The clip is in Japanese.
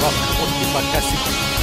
rock und immer Klassik.